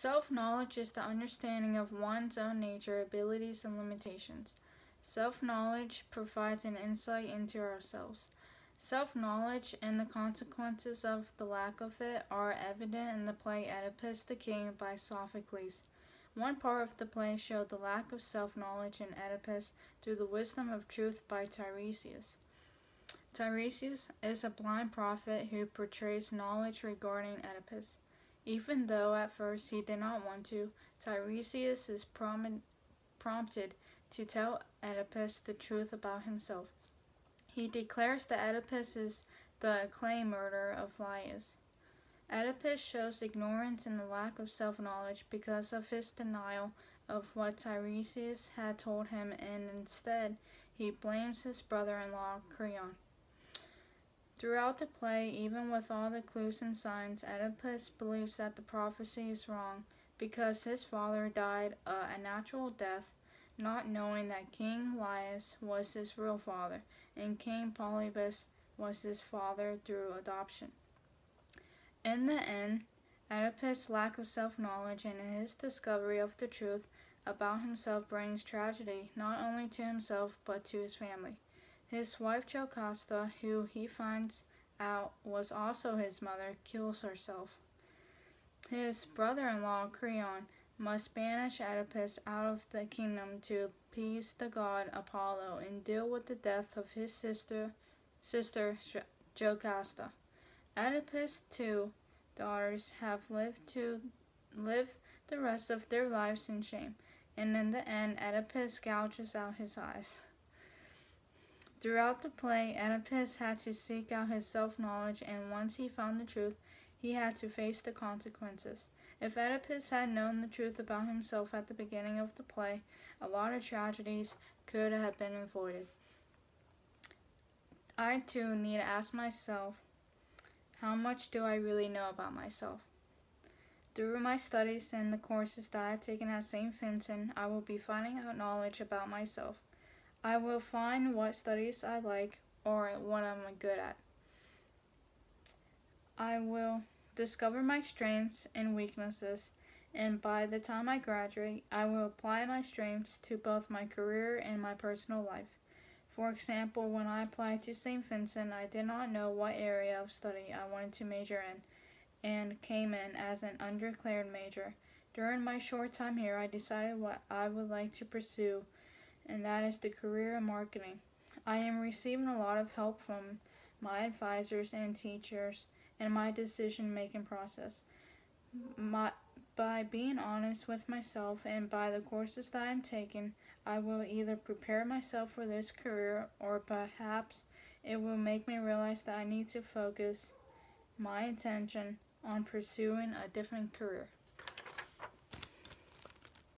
Self knowledge is the understanding of one's own nature, abilities, and limitations. Self knowledge provides an insight into ourselves. Self knowledge and the consequences of the lack of it are evident in the play Oedipus the King by Sophocles. One part of the play showed the lack of self knowledge in Oedipus through the wisdom of truth by Tiresias. Tiresias is a blind prophet who portrays knowledge regarding Oedipus. Even though at first he did not want to, Tiresias is prom- prompted to tell Oedipus the truth about himself. He declares that Oedipus is the acclaimed murderer of Laius. Oedipus shows ignorance and the lack of self knowledge because of his denial of what Tiresias had told him, and instead he blames his brother in law, Creon. Throughout the play, even with all the clues and signs, Oedipus believes that the prophecy is wrong because his father died a natural death, not knowing that King Laius was his real father and King Polybus was his father through adoption. In the end, Oedipus' lack of self knowledge and his discovery of the truth about himself brings tragedy not only to himself but to his family. His wife Jocasta, who he finds out was also his mother, kills herself. His brother in law, Creon, must banish Oedipus out of the kingdom to appease the god Apollo and deal with the death of his sister, sister Jocasta. Oedipus' two daughters have lived to live the rest of their lives in shame, and in the end, Oedipus gouges out his eyes. Throughout the play, Oedipus had to seek out his self knowledge, and once he found the truth, he had to face the consequences. If Oedipus had known the truth about himself at the beginning of the play, a lot of tragedies could have been avoided. I too need to ask myself how much do I really know about myself? Through my studies and the courses that I've taken at St. Vincent, I will be finding out knowledge about myself. I will find what studies I like or what I'm good at. I will discover my strengths and weaknesses, and by the time I graduate, I will apply my strengths to both my career and my personal life. For example, when I applied to St. Vincent, I did not know what area of study I wanted to major in and came in as an undeclared major. During my short time here, I decided what I would like to pursue and that is the career in marketing. I am receiving a lot of help from my advisors and teachers in my decision making process. My, by being honest with myself and by the courses that I'm taking, I will either prepare myself for this career or perhaps it will make me realize that I need to focus my attention on pursuing a different career.